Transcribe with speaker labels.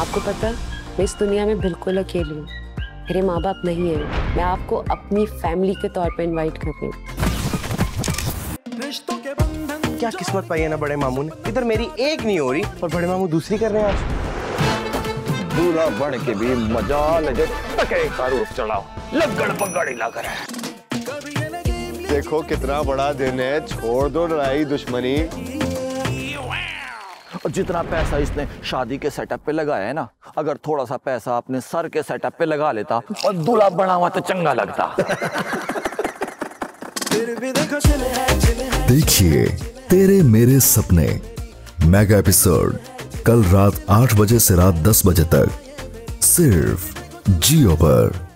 Speaker 1: आपको पता मैं इस दुनिया में बिल्कुल अकेली हूँ। मेरे माँ बाप नहीं है। मैं आपको अपनी फैमिली के तौर पे इनवाइट कर रही हूँ।
Speaker 2: क्या किस्मत पाई है ना बड़े मामू ने इधर मेरी एक नहीं हो रही। और बड़े मामू दूसरी कर रहे हैं आज।
Speaker 3: दूल्हा बन के भी मज़ा लगे टके का चढ़ाओ। लगड़ पगड़ लग है।
Speaker 4: देखो कितना बड़ा दिन है छोड़ दो लड़ाई दुश्मनी।
Speaker 3: और जितना पैसा इसने शादी के सेटअप पे लगाया है ना, अगर थोड़ा सा पैसा अपने सर के सेटअप पे लगा लेता और दूल्हा बना हुआ तो चंगा लगता।
Speaker 5: देखिए, तेरे मेरे सपने। मेगा एपिसोड कल रात आठ बजे से रात दस बजे तक। सिर्फ़ जियो पर।